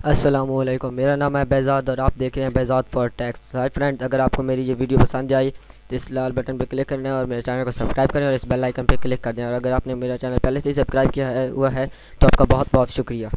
असलम मेरा नाम है बेजाद और आप देख रहे हैं बेजाद फॉर टैक्स हाय फ्रेंड अगर आपको मेरी ये वीडियो पसंद आई तो इस लाल बटन पर क्लिक करना और मेरे चैनल को सब्सक्राइब करें और इस बेल आइकन पर क्लिक कर दें। और अगर आपने मेरा चैनल पहले से ही सब्सक्राइब किया है, हुआ है तो आपका बहुत बहुत शुक्रिया।